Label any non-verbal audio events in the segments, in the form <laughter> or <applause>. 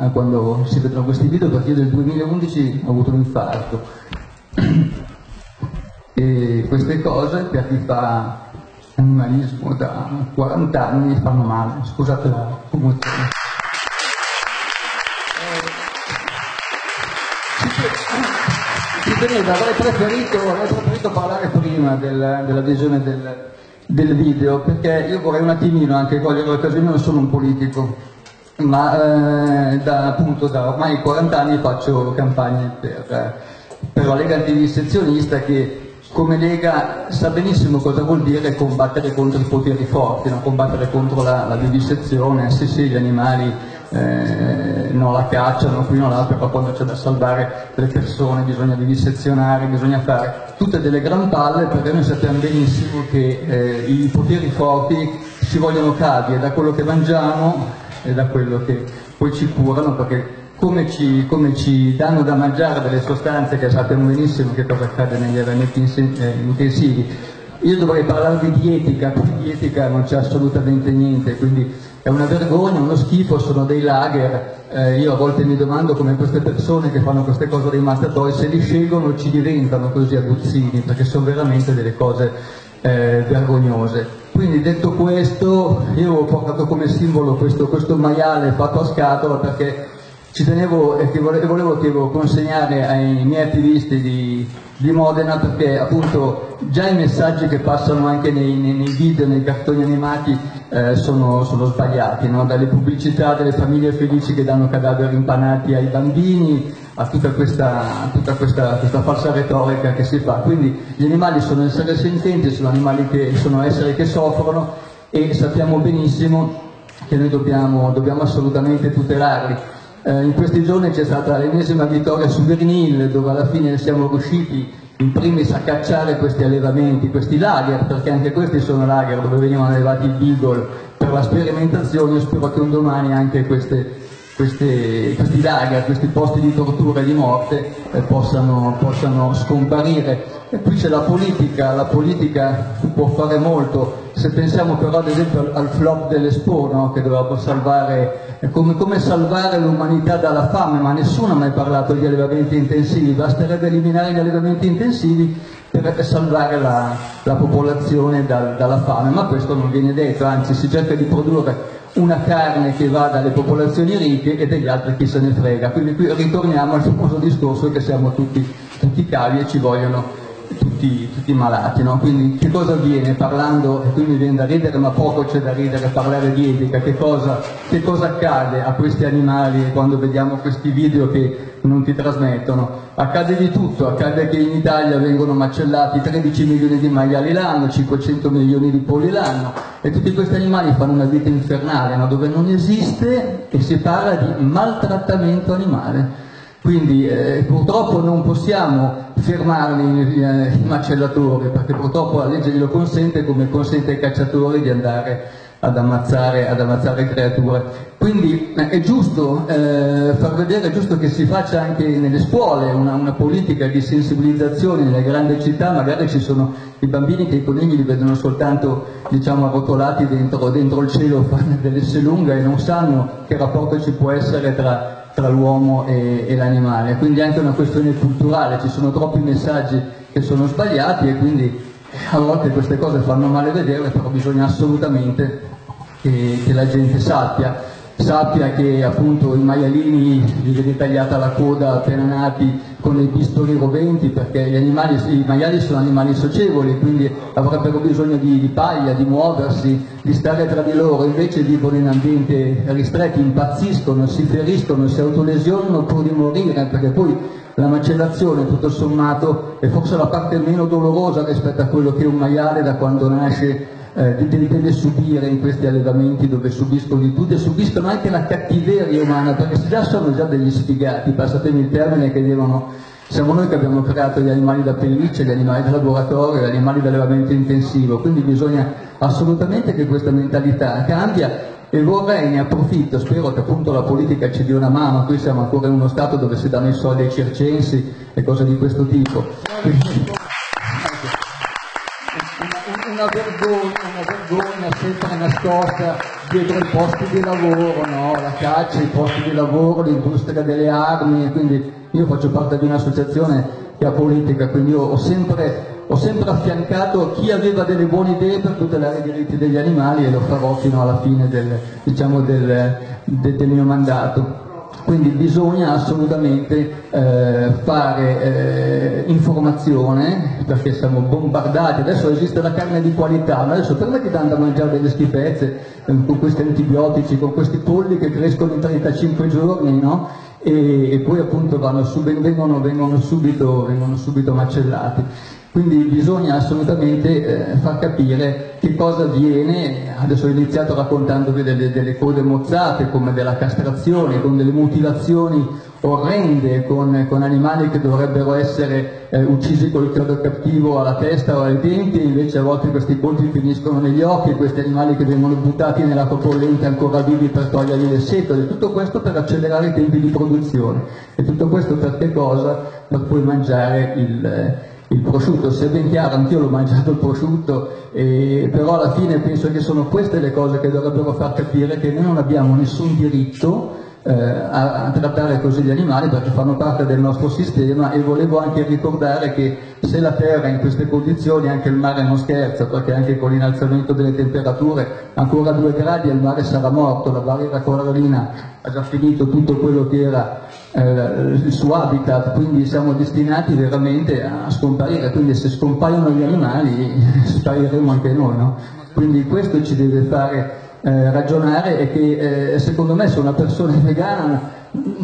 eh, quando si vedono questi video perché io nel 2011 ho avuto un infarto. E queste cose per chi fa animalismo da 40 anni fanno male, scusate la commozione. Ci avrei preferito, avrei preferito parlare prima del- della visione del, del video, perché io vorrei un attimino anche cogliere l'occasione, non sono un politico, ma eh, da, appunto da ormai 40 anni faccio campagne per, per la Lega Antivisezionista che come Lega sa benissimo cosa vuol dire combattere contro i poteri forti, no? combattere contro la, la vivisezione, sì sì gli animali eh, non la cacciano qui non là, però quando c'è da salvare le persone bisogna vivisezionare, bisogna fare tutte delle gran palle perché noi sappiamo benissimo che eh, i poteri forti ci vogliono cavi e da quello che mangiamo e da quello che poi ci curano perché come ci, come ci danno da mangiare delle sostanze che sappiamo benissimo che cosa accade negli inse- eh, intensivi. Io dovrei parlare di etica, qui di etica non c'è assolutamente niente, quindi è una vergogna, uno schifo, sono dei lager. Eh, io a volte mi domando come queste persone che fanno queste cose dei mastatori, se li scelgono ci diventano così aguzzini, perché sono veramente delle cose vergognose. Quindi detto questo, io ho portato come simbolo questo, questo maiale fatto a scatola perché ci tenevo e volevo, volevo consegnare ai miei attivisti di, di Modena perché appunto già i messaggi che passano anche nei, nei- nei video, nei cartoni animati eh, sono, sono sbagliati, no? dalle pubblicità delle famiglie felici che danno cadaveri impanati ai bambini a tutta questa, a tutta questa, questa falsa retorica che si fa. Quindi gli animali sono esseri sententi, sono animali che sono esseri che soffrono e sappiamo benissimo che noi dobbiamo, dobbiamo assolutamente tutelarli. Eh, in questi giorni c'è stata l'ennesima vittoria su Vernil, dove alla fine siamo riusciti in primis a cacciare questi allevamenti, questi lager, perché anche questi sono lager dove venivano allevati i beagle per la sperimentazione, io spero che un domani anche queste, queste- questi lager, questi posti di tortura e di morte eh, possano, possano scomparire. E qui c'è la politica, la politica può fare molto, se pensiamo però ad esempio al, flop dell'Expo no? che doveva salvare, è come, come salvare l'umanità dalla fame, ma nessuno ha mai parlato di allevamenti intensivi, basterebbe eliminare gli allevamenti intensivi per salvare la, la popolazione dal- dalla fame, ma questo non viene detto, anzi si cerca di produrre una carne che va dalle popolazioni ricche e degli altri chi se ne frega. Quindi qui ritorniamo al famoso discorso che siamo tutti, tutti cavi e ci vogliono tutti, tutti malati. No? Quindi che cosa avviene parlando, e qui mi viene da ridere, ma poco c'è da ridere parlare di etica, che cosa, che cosa accade a questi animali quando vediamo questi video che non ti trasmettono? Accade di tutto, accade che in Italia vengono macellati 13 milioni di maiali l'anno, 500 milioni di polli l'anno e tutti questi animali fanno una vita infernale, no? dove non esiste e si parla di maltrattamento animale. Quindi eh, purtroppo non possiamo fermarli i, eh, i macellatori, perché purtroppo la legge glielo consente come consente ai cacciatori di andare ad ammazzare, ad ammazzare creature. Quindi eh, è giusto eh, far vedere, è giusto che si faccia anche nelle scuole una, una politica di sensibilizzazione nelle grandi città, magari ci sono i bambini che i conigli li vedono soltanto diciamo arrotolati dentro, dentro il cielo, <laughs> fanno delle selunghe e non sanno che rapporto ci può essere tra tra l'uomo e, e l'animale, quindi è anche una questione culturale, ci sono troppi messaggi che sono sbagliati e quindi a volte queste cose fanno male vederle, però bisogna assolutamente che, che la gente sappia, sappia che appunto i maialini gli viene tagliata la coda appena nati con dei pistoli roventi perché animali, i maiali sono animali socievoli, quindi avrebbero bisogno di, di paglia, di muoversi, di stare tra di loro, invece vivono in ambienti ristretti, impazziscono, si feriscono, si autolesionano pur di morire, perché poi la macellazione tutto sommato è forse la parte meno dolorosa rispetto a quello che un maiale da quando nasce eh, deve, deve subire in questi allevamenti dove subiscono di tutto e subiscono anche la cattiveria umana perché già sono già degli sfigati, passatemi il termine, che devono siamo noi che abbiamo creato gli animali da pelliccia, gli animali da laboratorio, gli animali da allevamento intensivo, quindi bisogna assolutamente che questa mentalità cambia e vorrei, ne approfitto, spero che appunto la politica ci dia una mano, qui siamo ancora in uno stato dove si danno i soldi ai circensi e cose di questo tipo. Quindi- una vergogna, una vergogna sempre nascosta dietro i posti di lavoro, no? la caccia, i posti di lavoro, l'industria delle armi, quindi io faccio parte di un'associazione che ha politica, quindi io ho sempre, ho sempre affiancato chi aveva delle buone idee per tutelare i diritti degli animali e lo farò fino alla fine del, diciamo, del, del, del mio mandato. Quindi bisogna assolutamente eh, fare eh, informazione perché siamo bombardati, adesso esiste la carne di qualità, ma adesso perché ti danno da mangiare delle schifezze eh, con questi antibiotici, con questi polli che crescono in 35 giorni, no? e, e, poi appunto su, vengono, vengono, subito, vengono subito macellati. Quindi bisogna assolutamente eh, far capire che cosa avviene, adesso ho iniziato raccontandovi delle, delle cose mozzate come della castrazione, con delle mutilazioni orrende, con, con animali che dovrebbero essere eh, uccisi col chiodo cattivo alla testa o ai denti, invece a volte questi ponti finiscono negli occhi, questi animali che vengono buttati nell'acqua bollente ancora vivi per togliergli le setole, tutto questo per accelerare i tempi di produzione. E tutto questo per che cosa? Per poi mangiare il il prosciutto, se ben chiaro, anch'io l'ho mangiato il prosciutto, eh, però alla fine penso che sono queste le cose che dovrebbero far capire che noi non abbiamo nessun diritto eh, a, trattare così gli animali perché fanno parte del nostro sistema e volevo anche ricordare che se la terra è in queste condizioni anche il mare non scherza perché anche con l'innalzamento delle temperature ancora due gradi il mare sarà morto, la barriera corallina ha già finito tutto quello che era eh, il suo habitat, quindi siamo destinati veramente a scomparire, quindi se scompaiono gli animali <laughs> spariremo anche noi, no? quindi questo ci deve fare eh, ragionare e che eh, secondo me se una persona è vegana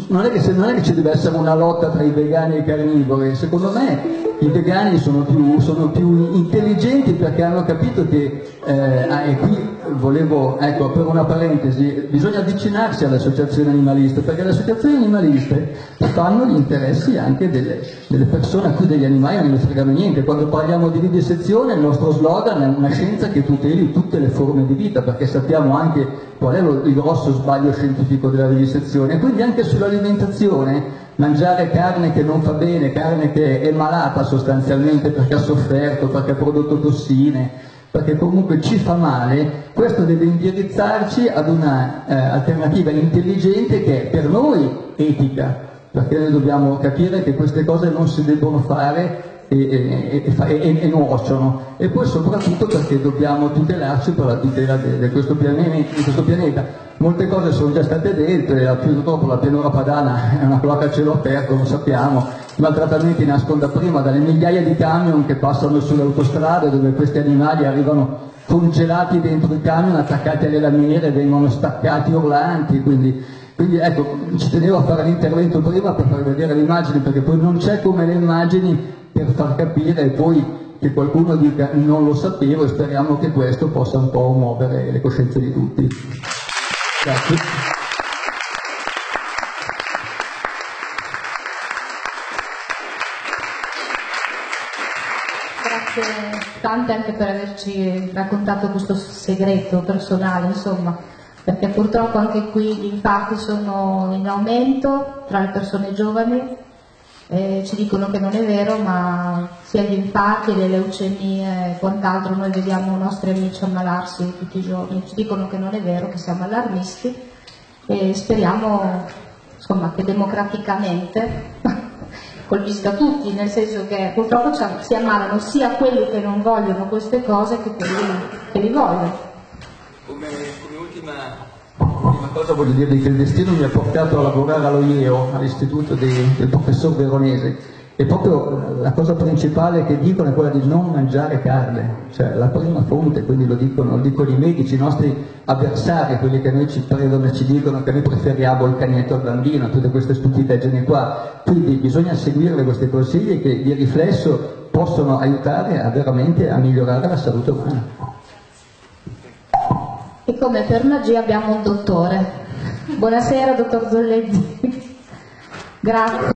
non è, che, non è, che, ci deve essere una lotta tra i vegani e i carnivori, secondo me i vegani sono più, sono più intelligenti perché hanno capito che, eh, ah, e qui volevo, ecco, per una parentesi, bisogna avvicinarsi alle associazioni animaliste, perché le associazioni animaliste fanno gli interessi anche delle, delle persone a cui degli animali non ne fregano niente. Quando parliamo di vivisezione il nostro slogan è una scienza che tuteli tutte le forme di vita, perché sappiamo anche qual è lo, il grosso sbaglio scientifico della vivisezione, quindi anche sull'alimentazione mangiare carne che non fa bene, carne che è malata sostanzialmente perché ha sofferto, perché ha prodotto tossine, perché comunque ci fa male, questo deve indirizzarci ad un'alternativa eh, intelligente che è per noi etica, perché noi dobbiamo capire che queste cose non si debbono fare e, e, e, nuociono e poi soprattutto perché dobbiamo tutelarci per la tutela di questo, questo pianeta. Molte cose sono già state dette, purtroppo la pianura padana <laughs> è una cloaca a cielo aperto, lo sappiamo, i maltrattamenti nascono da prima dalle migliaia di camion che passano sulle autostrade dove questi animali arrivano congelati dentro i camion, attaccati alle lamiere, vengono staccati urlanti, quindi, quindi ecco, ci tenevo a fare l'intervento prima per far vedere le immagini, perché poi non c'è come le immagini per far capire poi che qualcuno dica non lo sapevo e speriamo che questo possa un po' muovere le coscienze di tutti. Grazie. Grazie tante anche per averci raccontato questo segreto personale, insomma, perché purtroppo anche qui gli infarti sono in aumento tra le persone giovani eh, ci dicono che non è vero, ma sia gli infarti, le leucemie e quant'altro, noi vediamo i nostri amici ammalarsi tutti i giorni, ci dicono che non è vero, che siamo allarmisti e speriamo insomma, che democraticamente <laughs> colpisca tutti, nel senso che purtroppo si ammalano sia quelli che non vogliono queste cose che quelli che li vogliono. Come, come ultima Prima cosa voglio dirvi che il destino mi ha portato a lavorare allo IEO, all'istituto di, del professor Veronese, e proprio la cosa principale che dicono è quella di non mangiare carne, cioè la prima fonte, quindi lo dicono, lo dicono i medici, i nostri avversari, quelli che noi ci prendono e ci dicono che noi preferiamo il cagnetto al bambino, tutte queste stupidaggini qua. Quindi bisogna seguire questi consigli che di riflesso possono aiutare a veramente a migliorare la salute umana. E come per magia abbiamo un dottore. Buonasera, dottor Zolletti. Grazie.